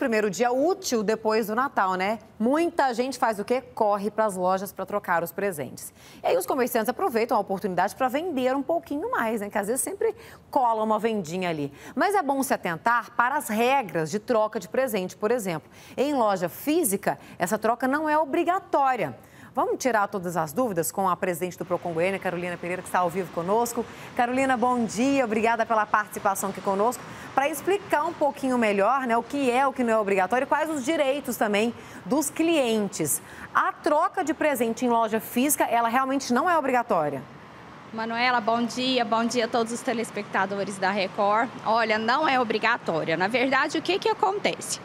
Primeiro dia útil depois do Natal, né? Muita gente faz o quê? Corre para as lojas para trocar os presentes. E aí os comerciantes aproveitam a oportunidade para vender um pouquinho mais, né? Que às vezes sempre cola uma vendinha ali. Mas é bom se atentar para as regras de troca de presente, por exemplo. Em loja física, essa troca não é obrigatória. Vamos tirar todas as dúvidas com a presidente do Procon Goiânia, Carolina Pereira, que está ao vivo conosco. Carolina, bom dia, obrigada pela participação aqui conosco, para explicar um pouquinho melhor né, o que é, o que não é obrigatório e quais os direitos também dos clientes. A troca de presente em loja física, ela realmente não é obrigatória? Manuela, bom dia, bom dia a todos os telespectadores da Record. Olha, não é obrigatória. Na verdade, o que, que acontece?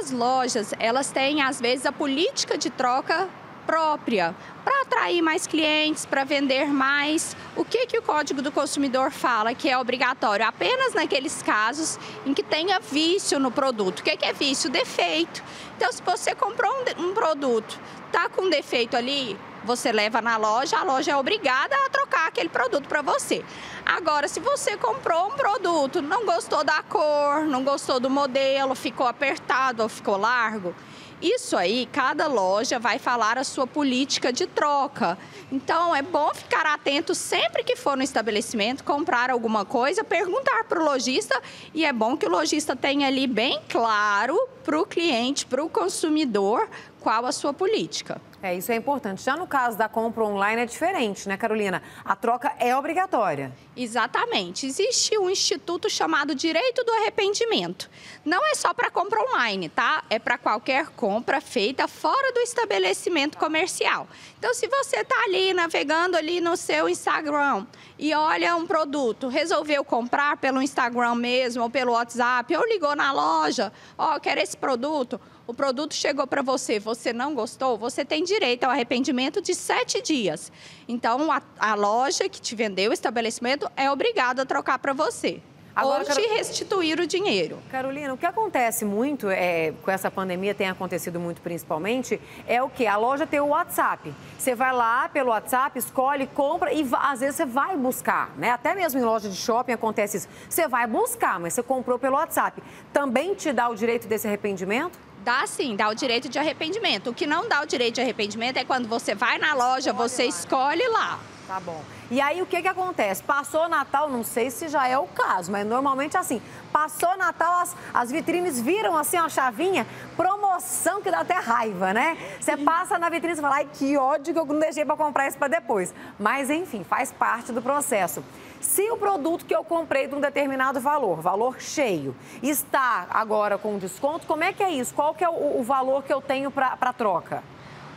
As lojas, elas têm, às vezes, a política de troca própria para atrair mais clientes, para vender mais. O que, que o Código do Consumidor fala que é obrigatório? Apenas naqueles casos em que tenha vício no produto. O que, que é vício? Defeito. Então, se você comprou um, um produto, tá com defeito ali, você leva na loja, a loja é obrigada a trocar aquele produto para você. Agora, se você comprou um produto, não gostou da cor, não gostou do modelo, ficou apertado ou ficou largo, isso aí, cada loja vai falar a sua política de troca. Então, é bom ficar atento sempre que for no estabelecimento, comprar alguma coisa, perguntar para o lojista e é bom que o lojista tenha ali bem claro para o cliente, para o consumidor, qual a sua política. É, isso é importante. Já no caso da compra online é diferente, né, Carolina? A troca é obrigatória. Exatamente. Existe um instituto chamado Direito do Arrependimento. Não é só para compra online, tá? É para qualquer compra feita fora do estabelecimento comercial. Então, se você está ali navegando ali no seu Instagram e olha um produto, resolveu comprar pelo Instagram mesmo ou pelo WhatsApp, ou ligou na loja, ó, oh, quero esse produto, o produto chegou para você, você não gostou, você tem direito ao arrependimento de sete dias. Então, a, a loja que te vendeu o estabelecimento é obrigada a trocar para você. Agora, ou te restituir o dinheiro. Carolina, o que acontece muito, é, com essa pandemia, tem acontecido muito principalmente, é o que? A loja tem o WhatsApp. Você vai lá pelo WhatsApp, escolhe, compra e às vezes você vai buscar, né? Até mesmo em loja de shopping acontece isso. Você vai buscar, mas você comprou pelo WhatsApp. Também te dá o direito desse arrependimento? Dá sim, dá o direito de arrependimento. O que não dá o direito de arrependimento é quando você vai na loja, você escolhe lá. Tá bom. E aí o que que acontece? Passou Natal, não sei se já é o caso, mas normalmente assim, passou Natal, as, as vitrines viram assim uma chavinha, promoção que dá até raiva, né? Você passa na vitrine e fala, ai que ódio que eu não deixei para comprar isso para depois. Mas enfim, faz parte do processo. Se o produto que eu comprei de um determinado valor, valor cheio, está agora com desconto, como é que é isso? Qual que é o, o valor que eu tenho para troca?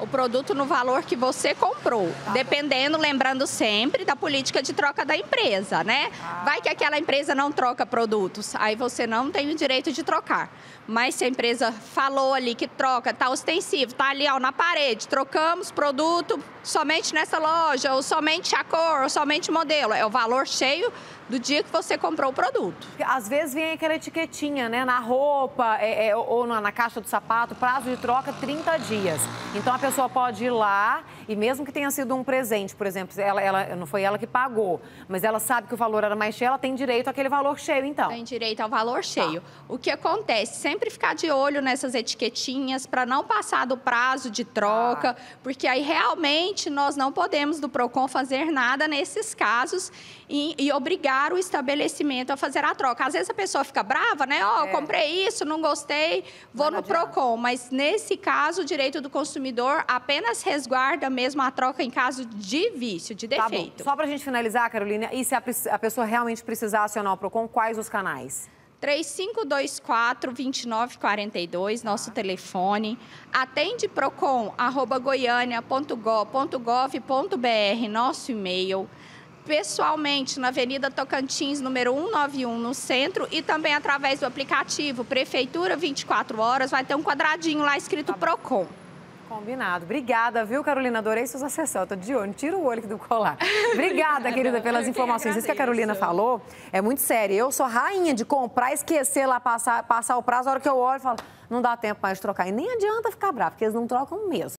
O produto no valor que você comprou, dependendo, lembrando sempre da política de troca da empresa, né? Ah. Vai que aquela empresa não troca produtos, aí você não tem o direito de trocar. Mas se a empresa falou ali que troca, tá ostensivo, tá ali ó, na parede, trocamos produto somente nessa loja, ou somente a cor, ou somente modelo, é o valor cheio do dia que você comprou o produto. Às vezes vem aquela etiquetinha, né, na roupa é, é, ou na, na, caixa do sapato, prazo de troca 30 dias. Então a pessoa pode ir lá e mesmo que tenha sido um presente, por exemplo, ela, ela não foi ela que pagou, mas ela sabe que o valor era mais cheio, ela tem direito àquele valor cheio, então. Tem direito ao valor cheio. Tá. O que acontece? Sempre ficar de olho nessas etiquetinhas para não passar do prazo de troca, ah. porque aí realmente nós não podemos do Procon fazer nada nesses casos e, e obrigar o estabelecimento a fazer a troca. Às vezes a pessoa fica brava, né? Ó, oh, é. comprei isso, não gostei, vou não no adianta. PROCON. Mas nesse caso, o direito do consumidor apenas resguarda mesmo a troca em caso de vício, de defeito. Tá. Só para a gente finalizar, Carolina, e se a, a pessoa realmente precisar acionar o PROCON, quais os canais? 3524-2942, nosso ah. telefone. Atende procon, arroba nosso e-mail pessoalmente na Avenida Tocantins, número 191, no centro, e também através do aplicativo Prefeitura 24 Horas, vai ter um quadradinho lá escrito tá PROCON. Combinado. Obrigada, viu, Carolina? Adorei seus acessórios. Tô de olho. Tira o olho aqui do colar. Obrigada, querida, pelas informações. Isso que a Carolina falou é muito sério. Eu sou rainha de comprar, esquecer lá, passar, passar o prazo. A hora que eu olho, falo, não dá tempo mais de trocar. E nem adianta ficar bravo, porque eles não trocam mesmo.